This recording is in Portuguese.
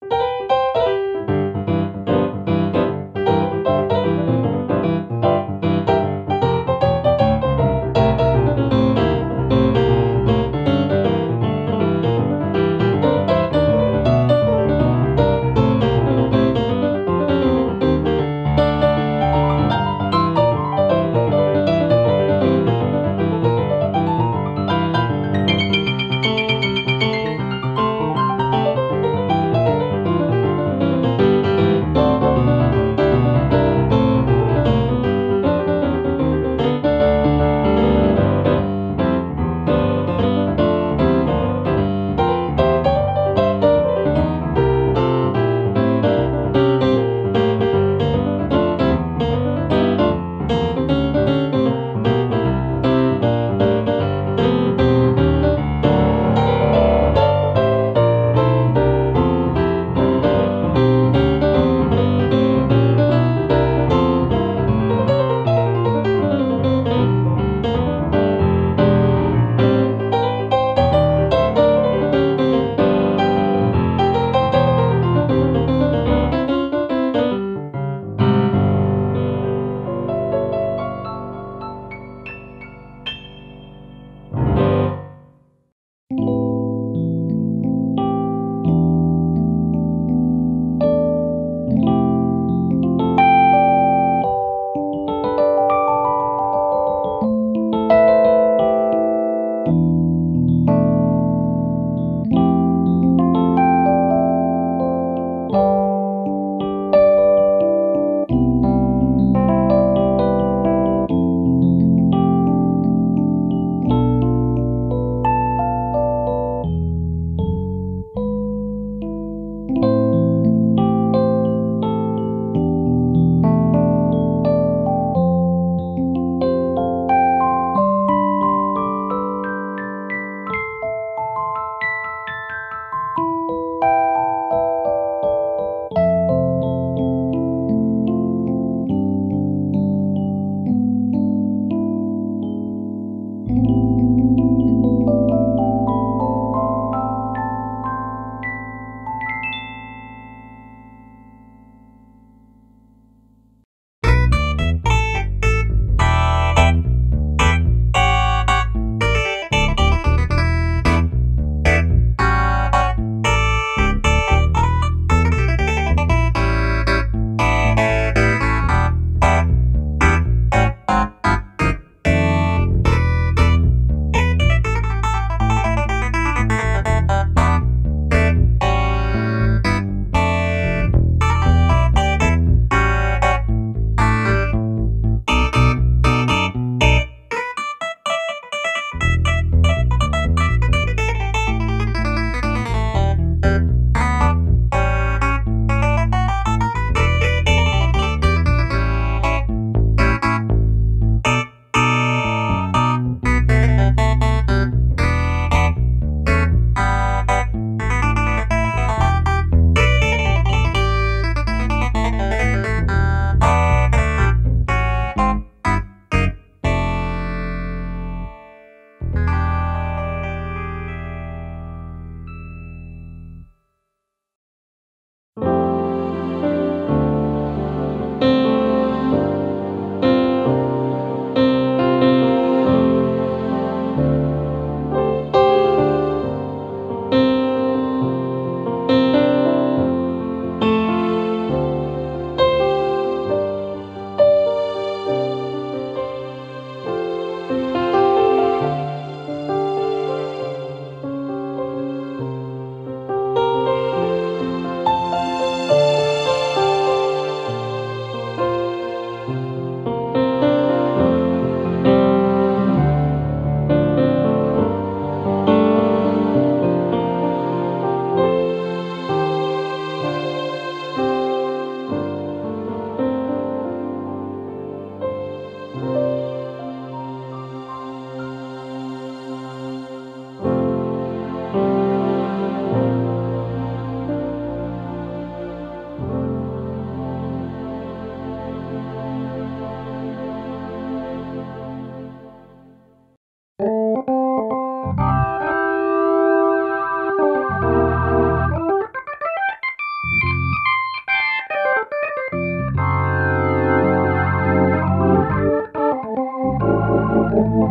Música